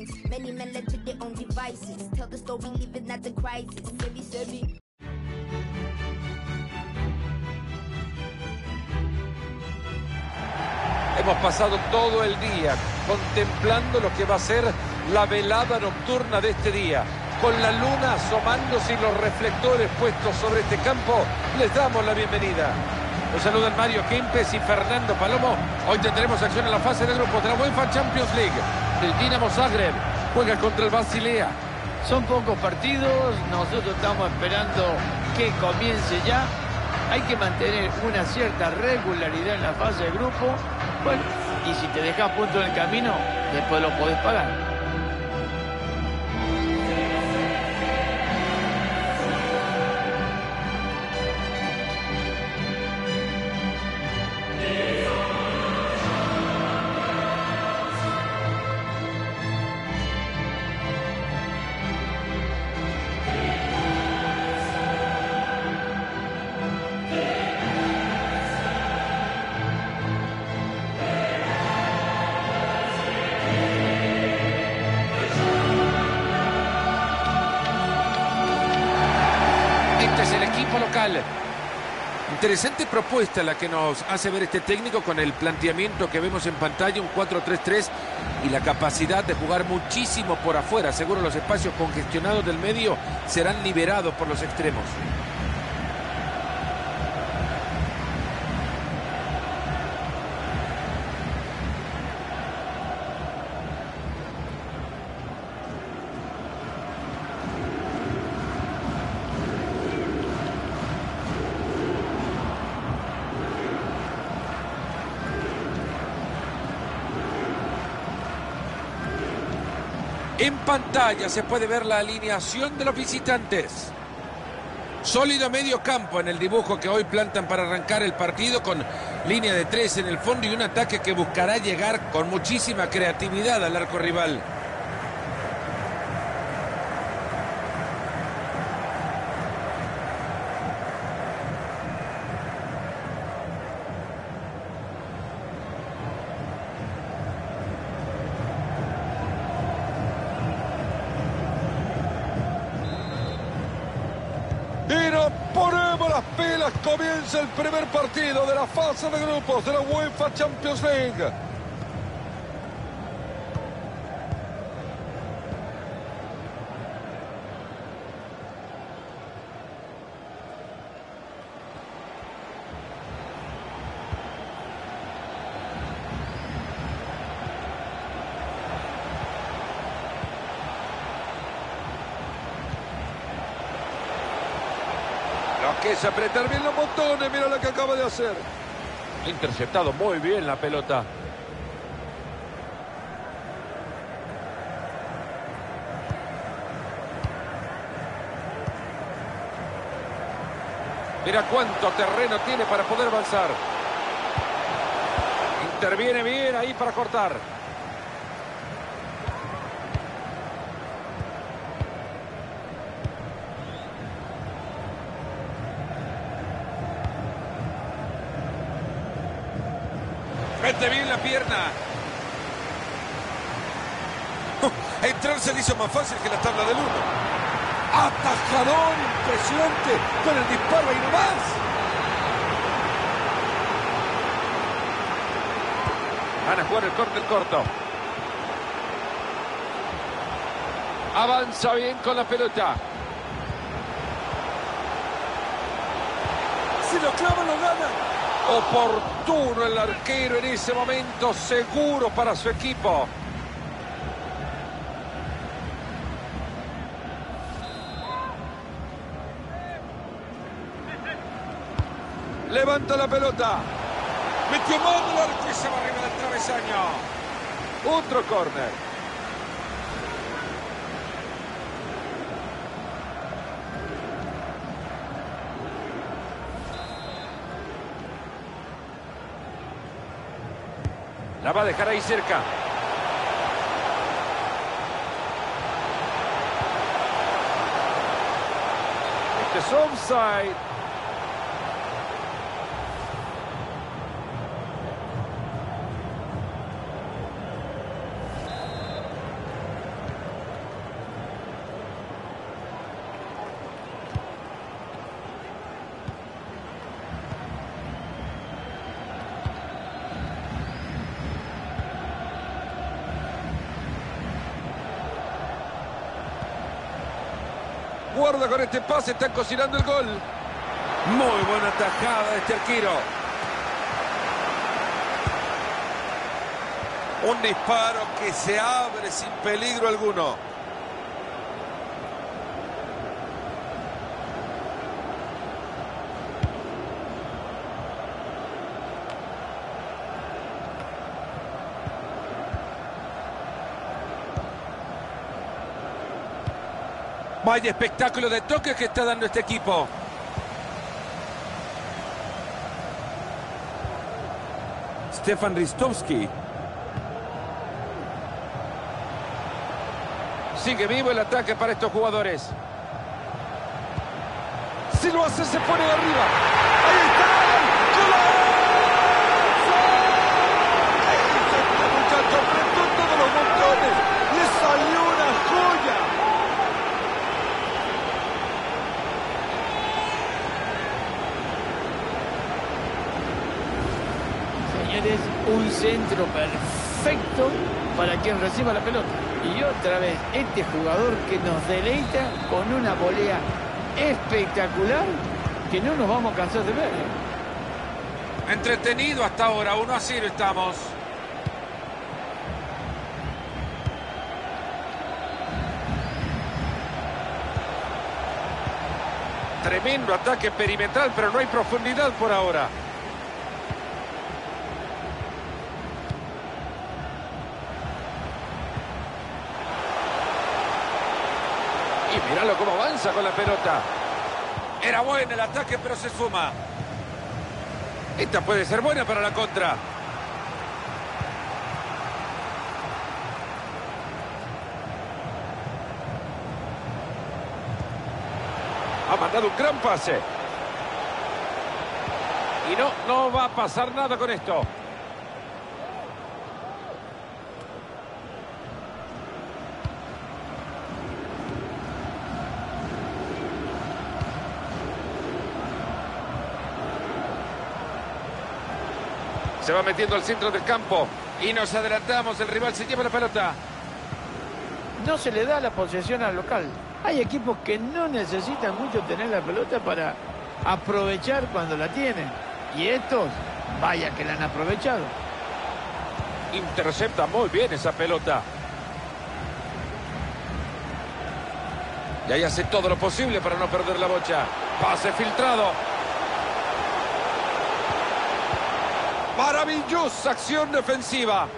Many men to own devices. Tell the story, the crisis. Hemos pasado todo el día contemplando lo que va a ser la velada nocturna de este día. Con la luna asomándose y los reflectores puestos sobre este campo, les damos la bienvenida. Los saludan Mario Kempes y Fernando Palomo. Hoy tendremos acción en la fase de grupos de la UEFA Champions League. El Dinamo Zagreb juega contra el Basilea. Son pocos partidos, nosotros estamos esperando que comience ya. Hay que mantener una cierta regularidad en la fase de grupo. Bueno, y si te dejas punto en el camino, después lo podés pagar. Local. Interesante propuesta la que nos hace ver este técnico con el planteamiento que vemos en pantalla, un 4-3-3 y la capacidad de jugar muchísimo por afuera. Seguro los espacios congestionados del medio serán liberados por los extremos. En pantalla se puede ver la alineación de los visitantes. Sólido medio campo en el dibujo que hoy plantan para arrancar el partido con línea de tres en el fondo y un ataque que buscará llegar con muchísima creatividad al arco rival. Partido de la fase de grupos de la UEFA Champions League. Que es apretar Mira lo que acaba de hacer. Interceptado muy bien la pelota. Mira cuánto terreno tiene para poder avanzar. Interviene bien ahí para cortar. Hizo más fácil que la tabla del 1. Atajadón impresionante con el disparo ahí nomás. Van a jugar el corte el corto. Avanza bien con la pelota. Si lo clava, lo gana. Oportuno el arquero en ese momento, seguro para su equipo. Levanta la pelota. Metió mano y se va arriba del travesaño. Otro córner. La va a dejar ahí cerca. Este es offside. Guarda con este pase, están cocinando el gol. Muy buena tajada de este arquero. Un disparo que se abre sin peligro alguno. Vaya espectáculo de toques que está dando este equipo. Stefan Ristovski. Sigue vivo el ataque para estos jugadores. Si lo hace, se pone de arriba. ¡Ahí está! ¡Golazo! Este muchacho apretó todos los botones. Le salió una joya. Señores, un centro perfecto para quien reciba la pelota. Y otra vez, este jugador que nos deleita con una volea espectacular que no nos vamos a cansar de ver. ¿eh? Entretenido hasta ahora, 1 a 0 estamos. Tremendo ataque perimetral, pero no hay profundidad por ahora. Y míralo cómo avanza con la pelota. Era bueno el ataque, pero se suma. Esta puede ser buena para la contra. Ha mandado un gran pase. Y no, no va a pasar nada con esto. Se va metiendo al centro del campo. Y nos adelantamos. El rival se lleva la pelota. No se le da la posesión al local. Hay equipos que no necesitan mucho tener la pelota para aprovechar cuando la tienen. Y estos, vaya que la han aprovechado. Intercepta muy bien esa pelota. Y ahí hace todo lo posible para no perder la bocha. Pase filtrado. Maravillosa acción defensiva.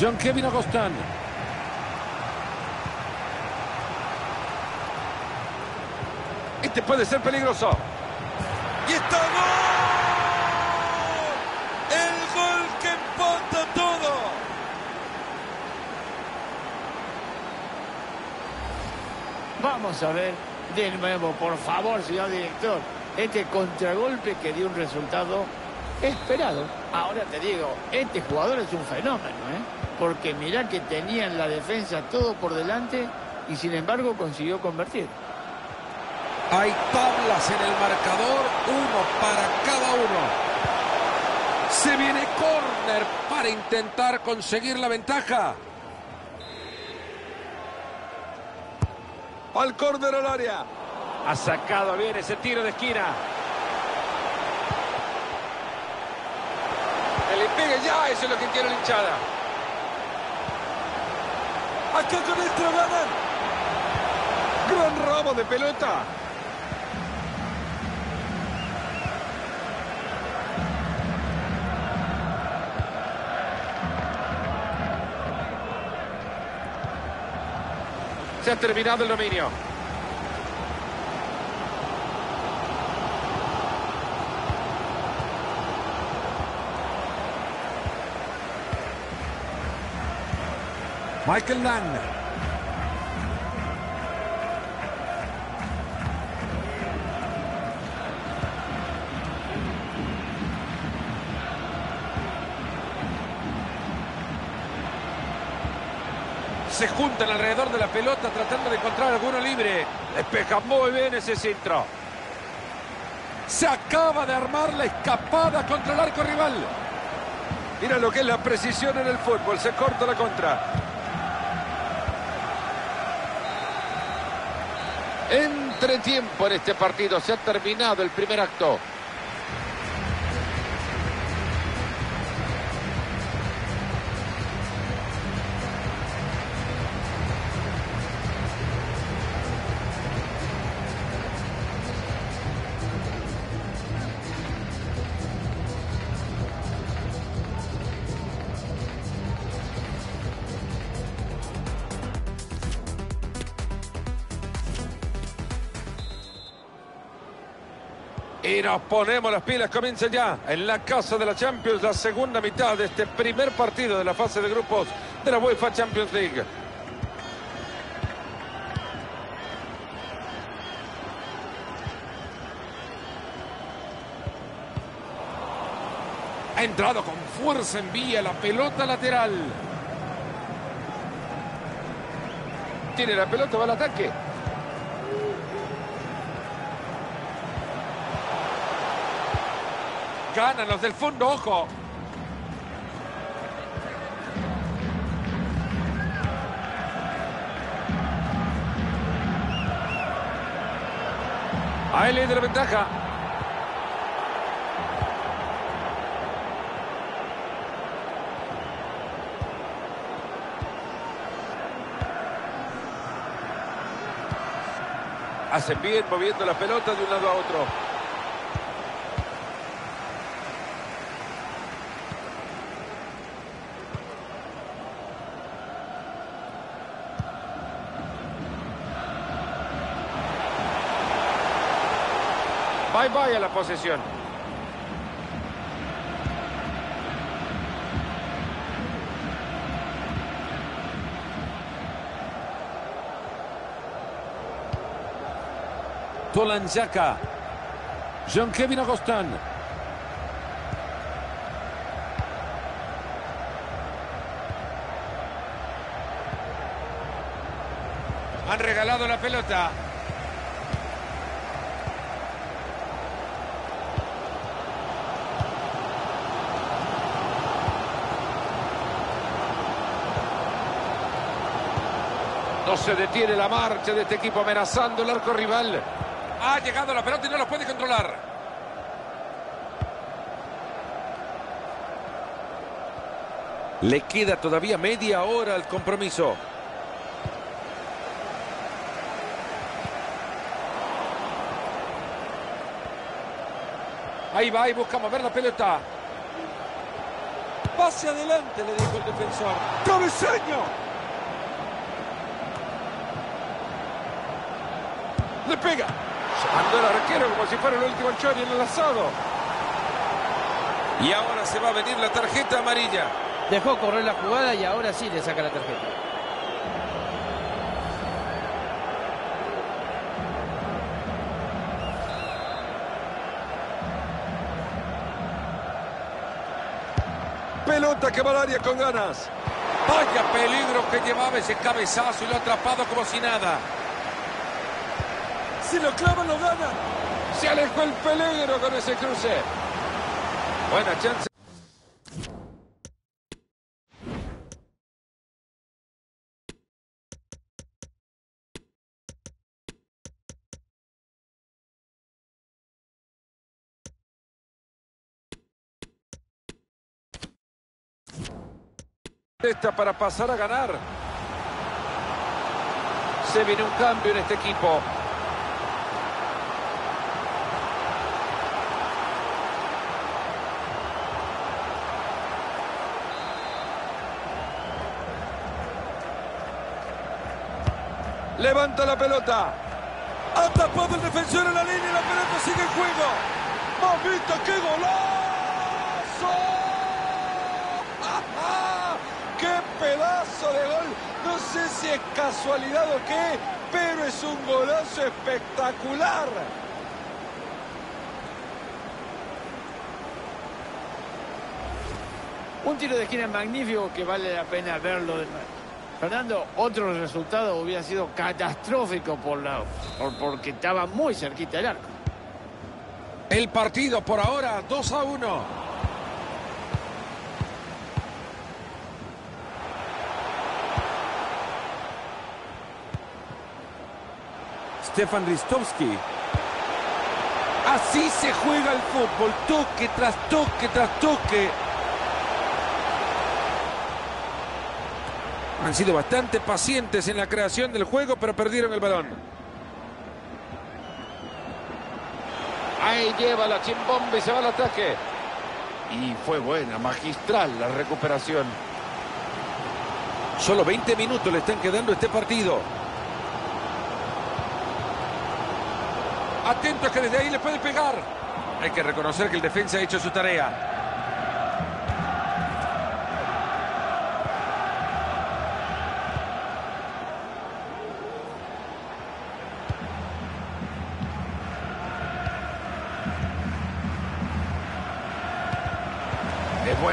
John Kevin Agostán. Este puede ser peligroso. Y está gol. El gol que empata todo. Vamos a ver de nuevo, por favor, señor director. Este contragolpe que dio un resultado esperado. Ahora te digo, este jugador es un fenómeno, ¿eh? Porque mirá que tenía en la defensa todo por delante y sin embargo consiguió convertir. Hay tablas en el marcador, uno para cada uno. Se viene córner para intentar conseguir la ventaja. Al córner al área. Ha sacado bien ese tiro de esquina. Que le ya, eso es lo que quiere la hinchada. Acá con esto ganan. Gran ramo de pelota. Se ha terminado el dominio. Michael Lang. Se juntan alrededor de la pelota tratando de encontrar alguno libre. Despeja muy bien ese centro. Se acaba de armar la escapada contra el arco rival. Mira lo que es la precisión en el fútbol. Se corta la contra. Entretiempo en este partido. Se ha terminado el primer acto. Nos ponemos las pilas, comienza ya en la casa de la Champions la segunda mitad de este primer partido de la fase de grupos de la UEFA Champions League. Ha entrado con fuerza en vía la pelota lateral. Tiene la pelota, va al ataque. Ganan los del fondo, ojo. Ahí le de la ventaja. Hacen bien moviendo la pelota de un lado a otro. Bye bye a la posesión. Tolanjaka. Jean-Kevin Agostin. Han regalado la pelota. No se detiene la marcha de este equipo amenazando el arco rival. Ha llegado la pelota y no lo puede controlar. Le queda todavía media hora al compromiso. Ahí va y busca mover la pelota. Pase adelante, le dijo el defensor. ¡Travesaño! Le pega. Mandó el arquero como si fuera el último chori en el asado. Y ahora se va a venir la tarjeta amarilla. Dejó correr la jugada y ahora sí le saca la tarjeta. Pelota que va al área con ganas. Vaya peligro que llevaba ese cabezazo y lo ha atrapado como si nada. Si lo clava, lo gana. Se alejó el peligro con ese cruce. Buena chance. Esta para pasar a ganar. Se viene un cambio en este equipo. Levanta la pelota. Ha tapado el defensor en la línea y la pelota sigue en juego. ¡Mamita, qué golazo! ¡Qué pedazo de gol! No sé si es casualidad o qué, pero es un golazo espectacular. Un tiro de esquina magnífico que vale la pena verlo de nuevo. Fernando, otro resultado hubiera sido catastrófico por la, por, porque estaba muy cerquita del arco. El partido por ahora 2 a 1. Stefan Ristovski. Así se juega el fútbol, toque tras toque tras toque. Han sido bastante pacientes en la creación del juego, pero perdieron el balón. Ahí lleva la chimbomba y se va al ataque. Y fue buena, magistral la recuperación. Solo 20 minutos le están quedando este partido. Atento que desde ahí le puede pegar. Hay que reconocer que el defensa ha hecho su tarea.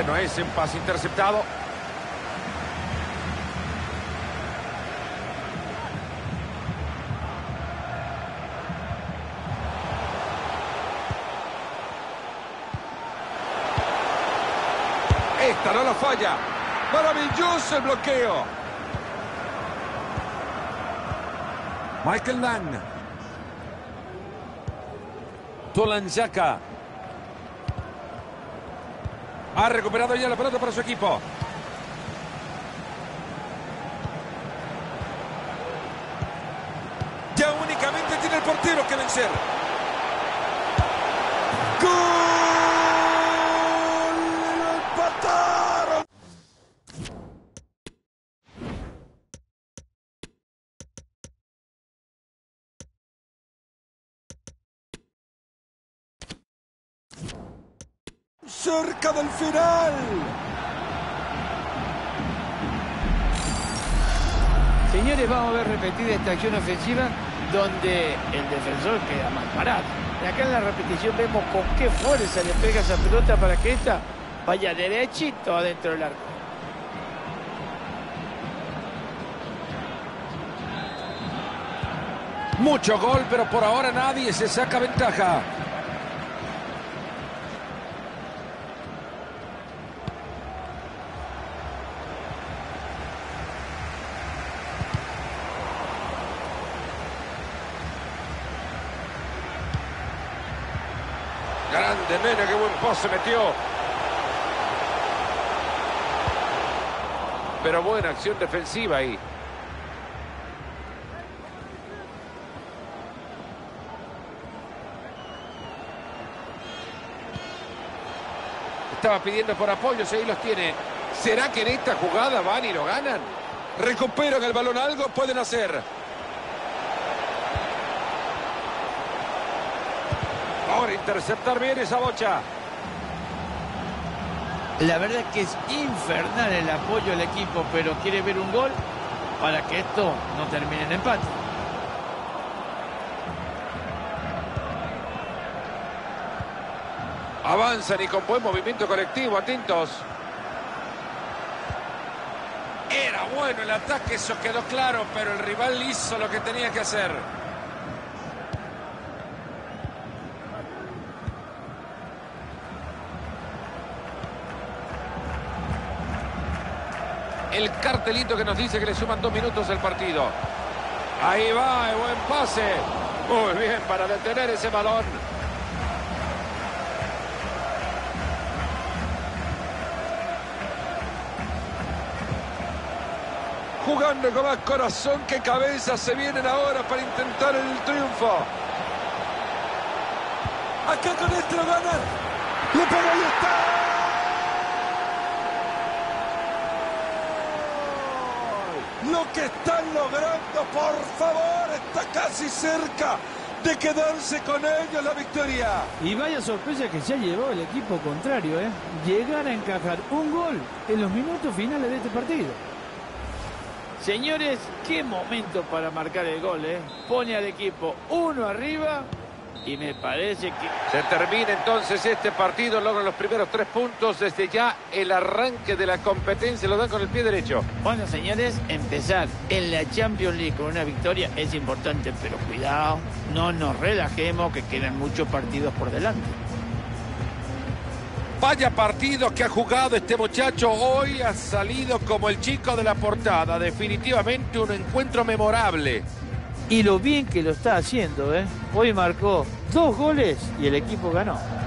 Es bueno ese pase interceptado. Esta no la falla. Maravilloso el bloqueo. Michael Lang. Tolanjaka. Ha recuperado ya la pelota para su equipo. Ya únicamente tiene el portero que vencer. ¡Gol! Cerca del final. Señores, vamos a ver repetida esta acción ofensiva donde el defensor queda mal parado. Y acá en la repetición vemos con qué fuerza le pega esa pelota para que esta vaya derechito adentro del arco. Mucho gol, pero por ahora nadie se saca ventaja. Grande Mena, qué buen pase metió. Pero buena acción defensiva ahí. Estaba pidiendo por apoyos, ahí los tiene. ¿Será que en esta jugada van y lo ganan? Recuperan el balón, algo pueden hacer. Ahora interceptar bien esa bocha. La verdad es que es infernal el apoyo al equipo, pero quiere ver un gol para que esto no termine en empate. Avanzan y con buen movimiento colectivo, atentos. Era bueno el ataque, eso quedó claro, pero el rival hizo lo que tenía que hacer. El cartelito que nos dice que le suman dos minutos el partido. Ahí va, buen pase. Muy bien para detener ese balón. jugando con más corazón que cabeza, se vienen ahora para intentar el triunfo. Acá con lo ganan. Le pegó y está. Que están logrando, por favor, está casi cerca de quedarse con ellos la victoria. Y vaya sorpresa que se ha llevado el equipo contrario, ¿eh? Llegar a encajar un gol en los minutos finales de este partido. Señores, qué momento para marcar el gol, ¿eh? Pone al equipo uno arriba y me parece que... Se termina entonces este partido, logran los primeros tres puntos desde ya el arranque de la competencia, lo dan con el pie derecho. Bueno, señores, empezar en la Champions League con una victoria es importante, pero cuidado, no nos relajemos que quedan muchos partidos por delante. Vaya partido que ha jugado este muchacho. Hoy ha salido como el chico de la portada. Definitivamente un encuentro memorable. Y lo bien que lo está haciendo. ¿eh? Hoy marcó dos goles y el equipo ganó.